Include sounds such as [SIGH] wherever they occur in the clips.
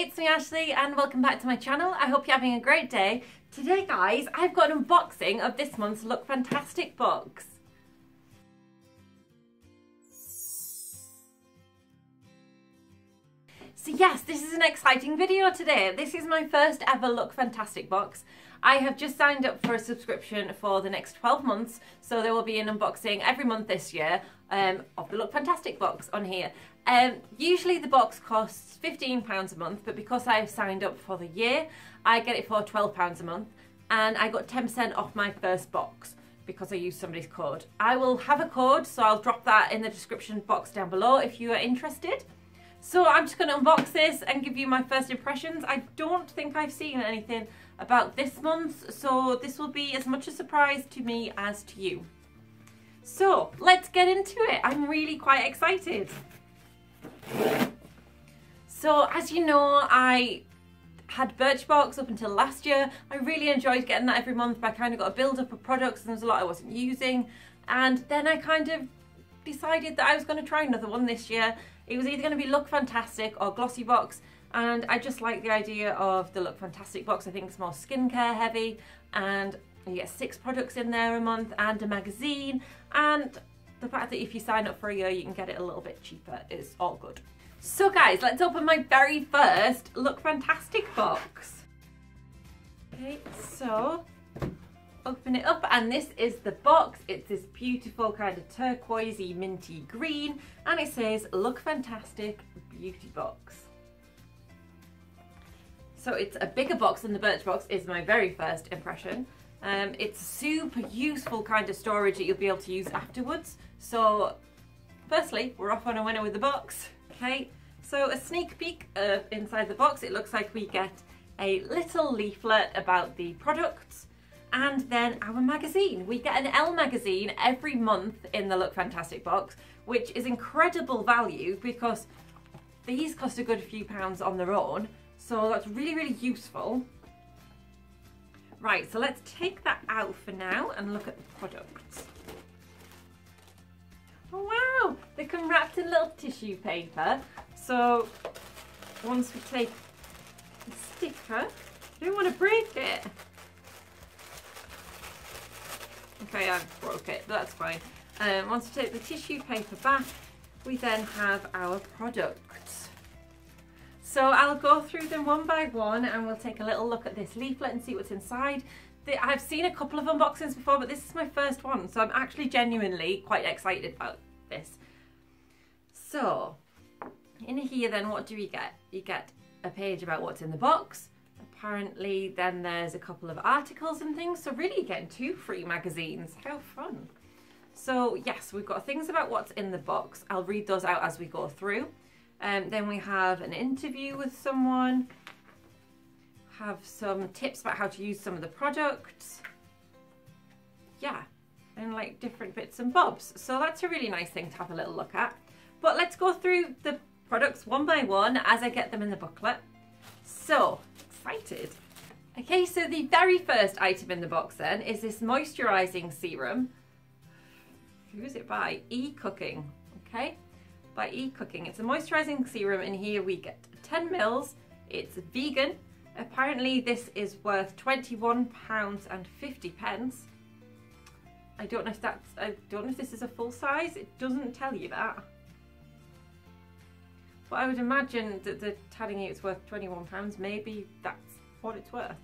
it's me Ashleigh and welcome back to my channel. I hope you're having a great day. Today guys, I've got an unboxing of this month's Look Fantastic box. So yes, this is an exciting video today. This is my first ever Look Fantastic box. I have just signed up for a subscription for the next 12 months, so there will be an unboxing every month this year um, of the Look Fantastic box on here. Um, usually the box costs £15 a month, but because I've signed up for the year, I get it for £12 a month, and I got 10% off my first box because I used somebody's code. I will have a code, so I'll drop that in the description box down below if you are interested. So I'm just going to unbox this and give you my first impressions. I don't think I've seen anything about this month, so this will be as much a surprise to me as to you. So let's get into it. I'm really quite excited. So as you know, I had Birchbox up until last year. I really enjoyed getting that every month, but I kind of got a build up of products and there's a lot I wasn't using. And then I kind of decided that I was going to try another one this year. It was either going to be Look Fantastic or Glossybox and I just like the idea of the Look Fantastic box. I think it's more skincare heavy and you get six products in there a month and a magazine and the fact that if you sign up for a year you can get it a little bit cheaper is all good. So guys, let's open my very first Look Fantastic box. Okay, so open it up and this is the box. It's this beautiful kind of turquoisey minty green and it says Look Fantastic Beauty Box. So it's a bigger box than the Birchbox is my very first impression. Um, it's super useful kind of storage that you'll be able to use afterwards. So firstly, we're off on a winner with the box. Okay, so a sneak peek of inside the box. It looks like we get a little leaflet about the products and then our magazine. We get an Elle magazine every month in the Look Fantastic box, which is incredible value because these cost a good few pounds on their own. So that's really, really useful. Right, so let's take that out for now and look at the products. Oh wow, they come wrapped in little tissue paper. So once we take the sticker, I don't want to break it. Okay, I broke it, that's fine. Um, once we take the tissue paper back, we then have our products. So I'll go through them one by one and we'll take a little look at this leaflet and see what's inside. I've seen a couple of unboxings before, but this is my first one, so I'm actually genuinely quite excited about this. So, in here then, what do we get? You get a page about what's in the box. Apparently then there's a couple of articles and things, so really you're getting two free magazines. How fun. So yes, we've got things about what's in the box. I'll read those out as we go through. Um, then we have an interview with someone, have some tips about how to use some of the products. Yeah, and like different bits and bobs. So that's a really nice thing to have a little look at. But let's go through the products one by one as I get them in the booklet. So, excited. Okay, so the very first item in the box then is this moisturising serum. Who is it by? ECooking, okay? By ECooking. It's a moisturising serum and here we get 10 mils. It's vegan. Apparently this is worth £21 and 50 pence. I don't know if that's, I don't know if this is a full size. It doesn't tell you that. But I would imagine that they're telling you it's worth £21. Maybe that's what it's worth.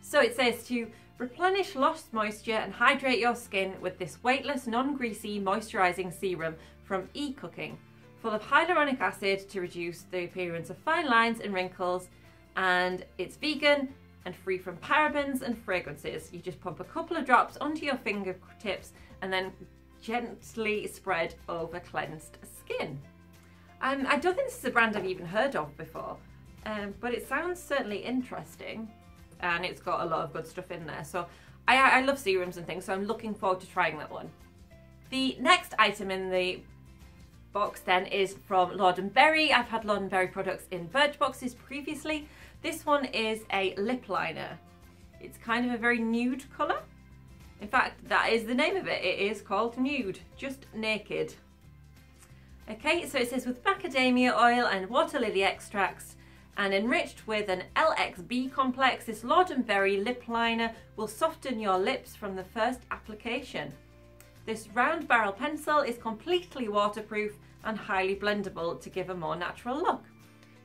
So it says to replenish lost moisture and hydrate your skin with this weightless, non-greasy moisturising serum from ECooking, full of hyaluronic acid to reduce the appearance of fine lines and wrinkles, and it's vegan and free from parabens and fragrances. You just pump a couple of drops onto your fingertips and then gently spread over cleansed skin. Um, I don't think this is a brand I've even heard of before, um, but it sounds certainly interesting and it's got a lot of good stuff in there. So I, I love serums and things, so I'm looking forward to trying that one. The next item in the box then is from Lord & Berry. I've had Lord & Berry products in Birchboxes previously. This one is a lip liner. It's kind of a very nude colour. In fact, that is the name of it. It is called Nude, just naked. Okay, so it says with macadamia oil and water lily extracts, And enriched with an LXB complex, this Lord & Berry lip liner will soften your lips from the first application. This round barrel pencil is completely waterproof and highly blendable to give a more natural look.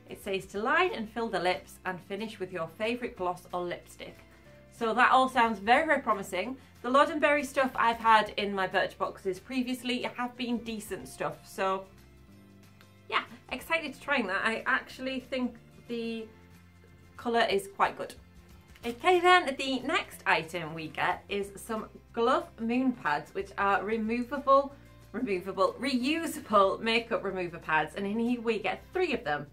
It says to line and fill the lips and finish with your favourite gloss or lipstick. So that all sounds very, very promising. The Lord & Berry stuff I've had in my Birchboxes previously have been decent stuff. So yeah, excited to trying that. I actually think the colour is quite good. Okay then, the next item we get is some Glov moon pads, which are removable, removable, reusable makeup remover pads. And in here we get three of them.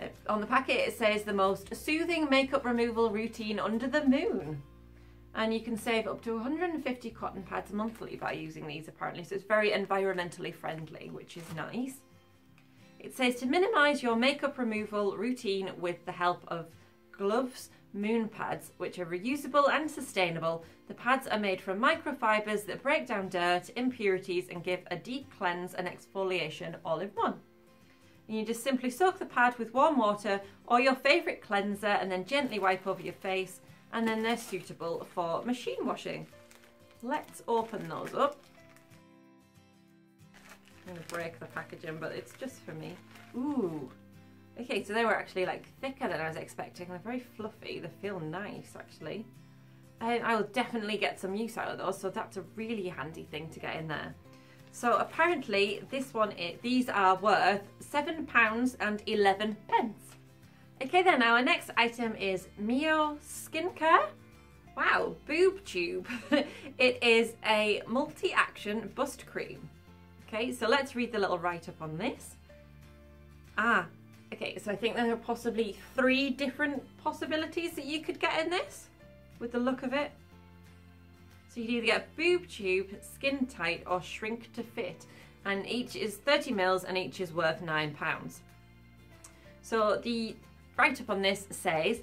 Uh, on the packet it says the most soothing makeup removal routine under the moon. And you can save up to 150 cotton pads monthly by using these apparently. So it's very environmentally friendly, which is nice. It says to minimise your makeup removal routine with the help of Glov's, moon pads, which are reusable and sustainable. The pads are made from microfibers that break down dirt, impurities, and give a deep cleanse and exfoliation all in one. And you just simply soak the pad with warm water or your favourite cleanser and then gently wipe over your face, and then they're suitable for machine washing. Let's open those up. I'm going to break the packaging, but it's just for me. Ooh. Okay, so they were actually like thicker than I was expecting. They're very fluffy. They feel nice, actually. And I will definitely get some use out of those, so that's a really handy thing to get in there. So apparently this one, it, these are worth £7 and 11 pence. Okay then, our next item is Mio Skincare. Wow, boob tube. [LAUGHS] it is a multi-action bust cream. Okay, so let's read the little write-up on this. Ah, okay, so I think there are possibly three different possibilities that you could get in this with the look of it. So you'd either get boob tube, skin tight or shrink to fit and each is 30 mils and each is worth nine pounds. So the write-up on this says,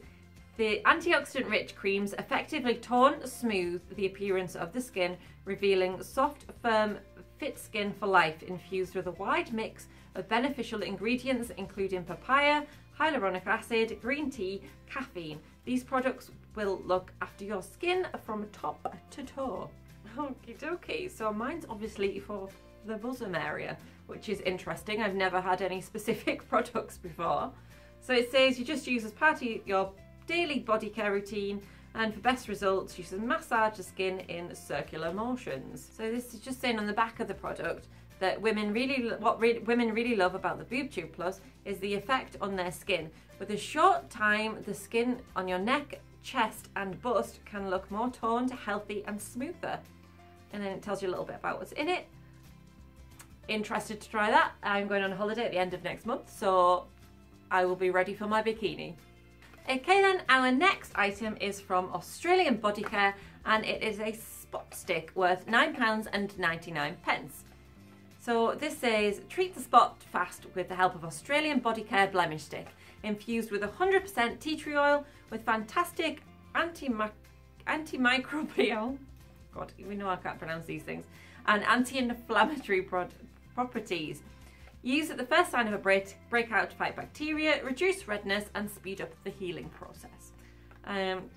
the antioxidant rich creams effectively tone smooth the appearance of the skin, revealing soft, firm, fit skin for life infused with a wide mix of beneficial ingredients including papaya, hyaluronic acid, green tea, caffeine. These products will look after your skin from top to toe. Okie dokie, so mine's obviously for the bosom area, which is interesting. I've never had any specific [LAUGHS] products before. So it says you just use as part of your daily body care routine and for best results you a massage the skin in circular motions. So this is just saying on the back of the product that women really what re women really love about the boob tube plus is the effect on their skin. With a short time the skin on your neck, chest and bust can look more toned, healthy and smoother. And then it tells you a little bit about what's in it. Interested to try that? I'm going on holiday at the end of next month so I will be ready for my bikini. Okay then, our next item is from Australian Bodycare and it is a spot stick worth £9 and 99 pence. So this says, treat the spot fast with the help of Australian Bodycare Blemish Stick, infused with 100% tea tree oil with fantastic anti-microbial, God, we know I can't pronounce these things, and anti-inflammatory properties Use at the first sign of a break, breakout to fight bacteria, reduce redness and speed up the healing process. Um,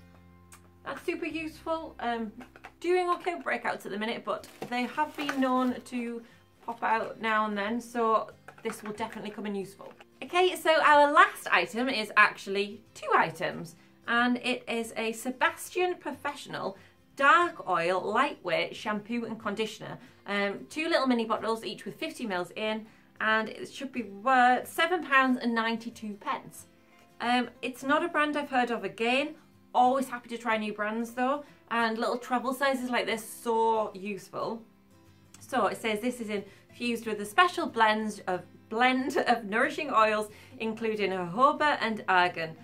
that's super useful. Um, doing okay with breakouts at the minute, but they have been known to pop out now and then, so this will definitely come in useful. Okay, so our last item is actually two items, and it is a Sebastian Professional Dark Oil Lightweight Shampoo and Conditioner. Um, two little mini bottles, each with 50 mils in, and it should be worth £7.92. pence. Um, it's not a brand I've heard of again. Always happy to try new brands though. And little travel sizes like this, so useful. So it says this is infused with a special blend of blend of nourishing oils, including jojoba and argan.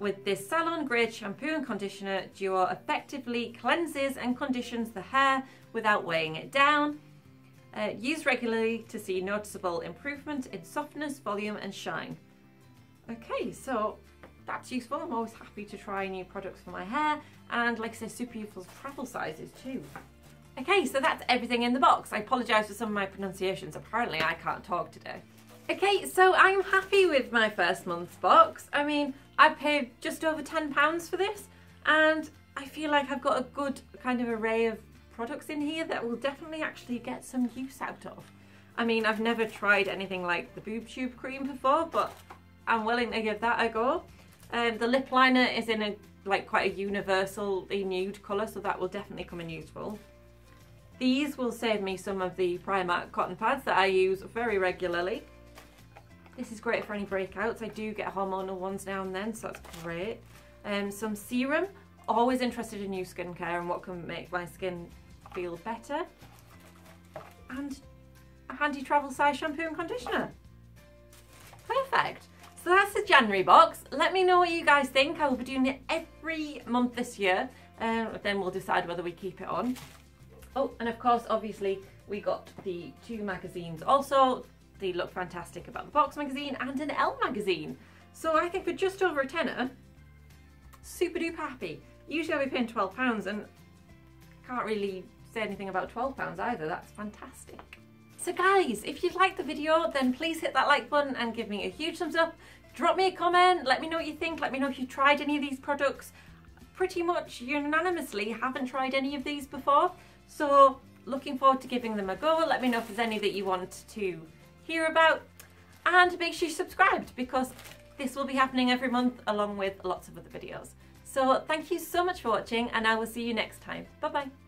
With this salon grade shampoo and conditioner, duo effectively cleanses and conditions the hair without weighing it down uh, use regularly to see noticeable improvement in softness, volume and shine. Okay, so that's useful. I'm always happy to try new products for my hair and like I say, super useful travel sizes too. Okay, so that's everything in the box. I apologise for some of my pronunciations. Apparently I can't talk today. Okay, so I'm happy with my first month's box. I mean, I paid just over £10 for this and I feel like I've got a good kind of array of products in here that will definitely actually get some use out of. I mean, I've never tried anything like the boob tube cream before, but I'm willing to give that a go. Um, the lip liner is in a like quite a universal nude colour, so that will definitely come in useful. These will save me some of the Primark cotton pads that I use very regularly. This is great for any breakouts. I do get hormonal ones now and then, so that's great. Um, some serum. Always interested in new skincare and what can make my skin feel better. And a handy travel size shampoo and conditioner. Perfect. So that's the January box. Let me know what you guys think. I will be doing it every month this year. Um, then we'll decide whether we keep it on. Oh, and of course, obviously, we got the two magazines. Also, they look fantastic about the Box magazine and an Elle magazine. So I think for just over a tenner, super duper happy. Usually I'll be paying £12 and can't really say anything about £12 either. That's fantastic. So guys, if you liked the video, then please hit that like button and give me a huge thumbs up. Drop me a comment, let me know what you think. Let me know if you tried any of these products. Pretty much unanimously haven't tried any of these before. So looking forward to giving them a go. Let me know if there's any that you want to hear about. And make sure you're subscribed because this will be happening every month along with lots of other videos. So thank you so much for watching and I will see you next time. Bye bye.